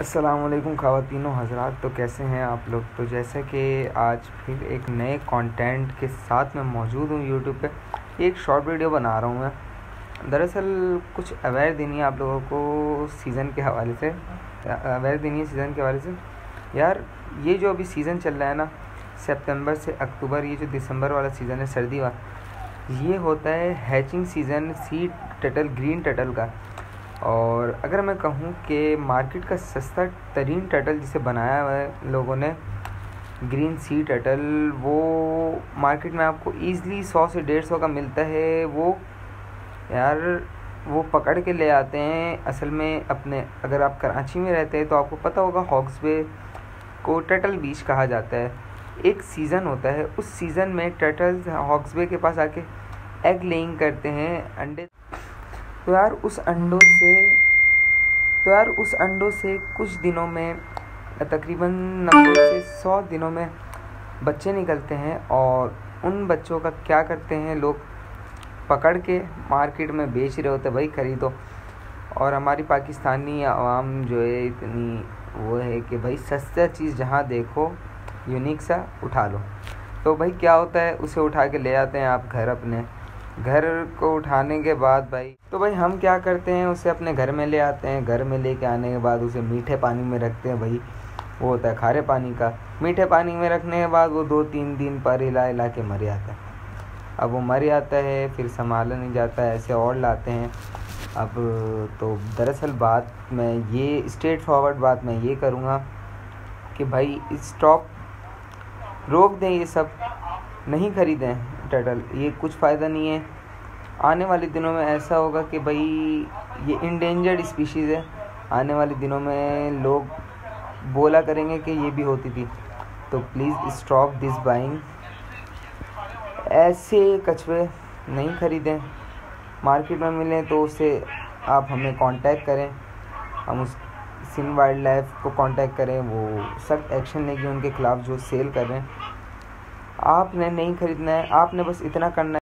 असलकुम ख़वातिनों, हजरात तो कैसे हैं आप लोग? तो जैसे कि आज फिर एक नए कंटेंट के साथ मैं मौजूद हूँ यूट्यूब पे। एक शॉर्ट वीडियो बना रहा हूँ मैं। दरअसल कुछ अवेयर देनी है आप लोगों को सीज़न के हवाले से अवेयर देनी है सीज़न के हवाले से। यार, ये जो अभी सीज़न चल रहा है ना, सितंबर से अक्टूबर, ये जो दिसंबर वाला सीज़न है, सर्दी वाला, ये होता है hatching season sea turtle green turtle का। और अगर मैं कहूँ कि मार्केट का सस्ता तरीन टटल जिसे बनाया हुआ है लोगों ने ग्रीन सी टटल वो मार्केट में आपको ईज़िली सौ से डेढ़ सौ का मिलता है। वो यार, वो पकड़ के ले आते हैं असल में अपने, अगर आप कराची में रहते हैं तो आपको पता होगा हॉक्स वे को टटल बीच कहा जाता है। एक सीज़न होता है, उस सीज़न में टटल्स हॉक्स वे के पास आके एग लेइंग करते हैं, अंडे तो यार उस अंडों से तो यार उस अंडों से कुछ दिनों में, तकरीबन नब्बे से सौ दिनों में बच्चे निकलते हैं और उन बच्चों का क्या करते हैं लोग? पकड़ के मार्केट में बेच रहे होते भाई ख़रीदो। और हमारी पाकिस्तानी आवाम जो है, इतनी वो है कि भाई सस्ता चीज़ जहाँ देखो यूनिक सा उठा लो। तो भाई क्या होता है, उसे उठा के ले आते हैं आप घर अपने। घर को उठाने के बाद भाई तो भाई हम क्या करते हैं, उसे अपने घर में ले आते हैं। घर में लेके आने के बाद उसे मीठे पानी में रखते हैं भाई, वो होता है खारे पानी का। मीठे पानी में रखने के बाद वो दो तीन दिन पर हिला हिला के मर जाता है। अब वो मर जाता है, फिर संभाला नहीं जाता है ऐसे और लाते हैं। अब तो दरअसल बात मैं ये स्ट्रेट फॉरवर्ड बात मैं ये करूँगा कि भाई स्टॉप रोक दें ये सब, नहीं ख़रीदें। टर्टल ये कुछ फ़ायदा नहीं है। आने वाले दिनों में ऐसा होगा कि भाई, ये इंडेंजर्ड स्पीशीज़ है। आने वाले दिनों में लोग बोला करेंगे कि ये भी होती थी। तो प्लीज़ स्टॉप दिस बाइंग ऐसे कछुए नहीं ख़रीदें। मार्केट में मिलें तो उससे आप हमें कांटेक्ट करें। हम उस सिन वाइल्ड लाइफ को कांटेक्ट करें। वो सख्त एक्शन लेंगे उनके ख़िलाफ़ जो सेल कर रहे हैं। आपने नहीं ख़रीदना है आपने बस इतना करना है।